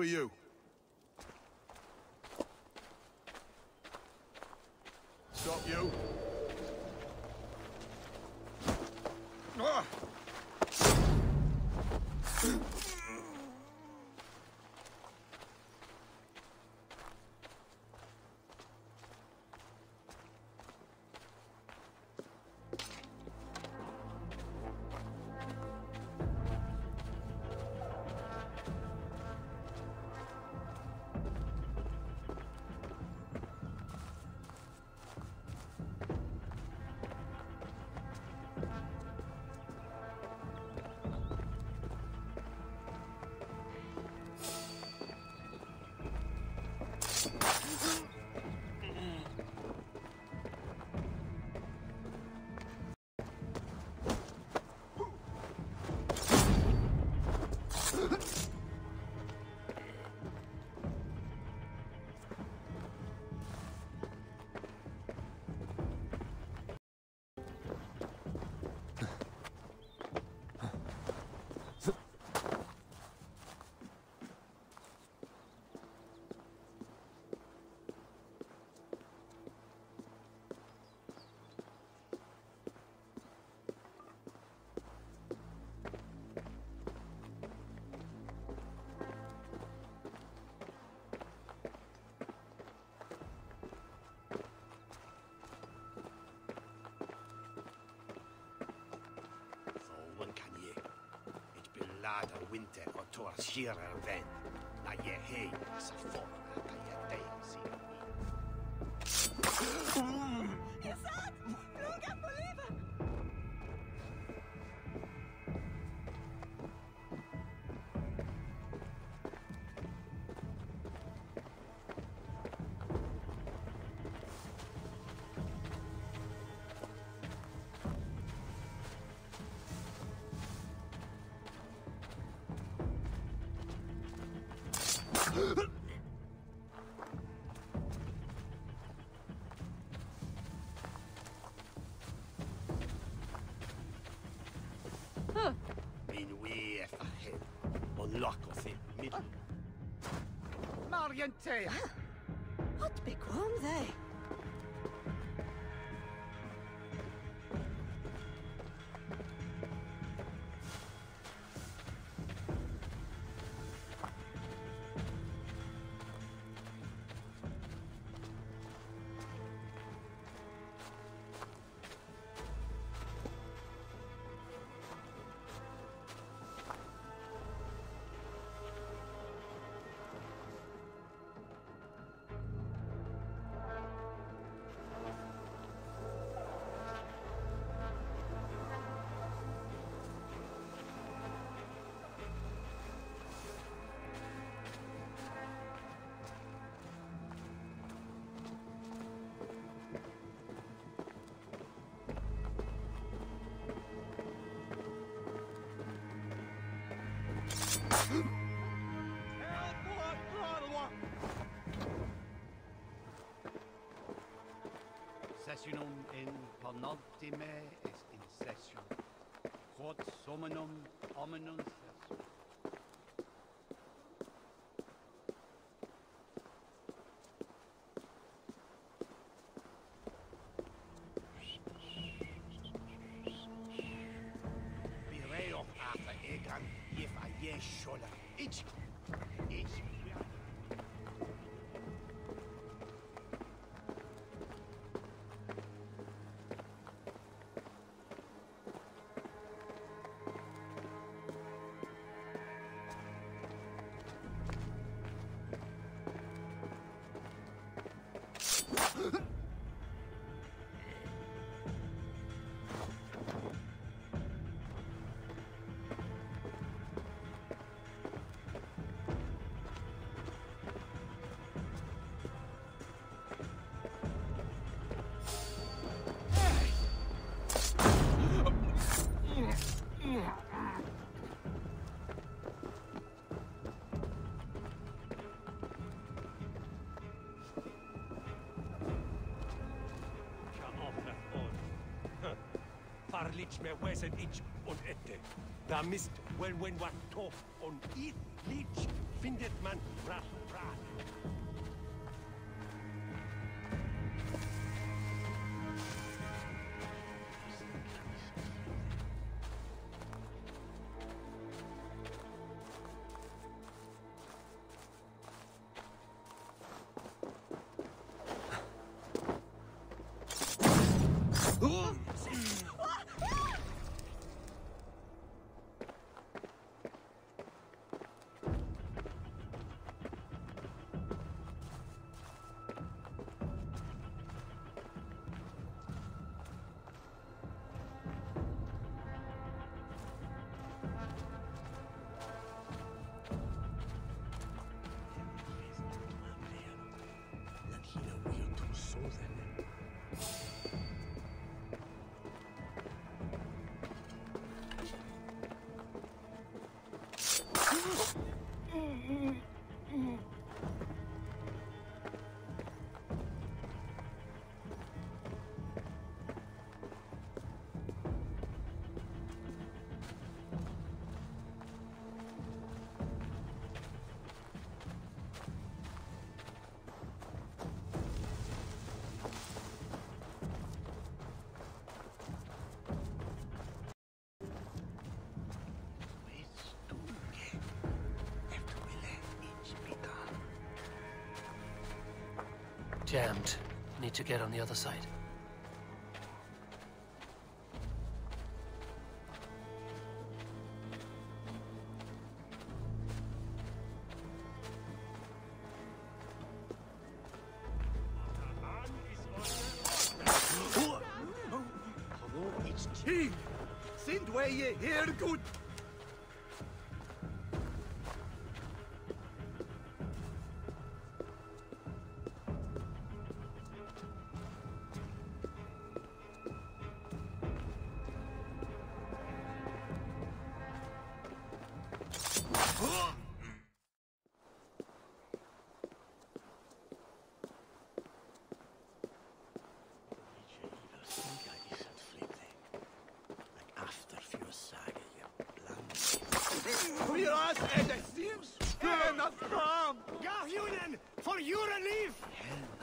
Who are you? Stop you. Ah! Og tor skierer venn. Na je hei, så får Marientea! What become they? Sessionum in penultime est in session. Quod somenum hominum session. Egan jef a je scholle. Ich. Parlic me wesen ich und ette. Da mist wen wen wat tof und it Leech findet man Rat Rat. Jammed. Need to get on the other side. Hallo, it's Tea. For your relief! Hell,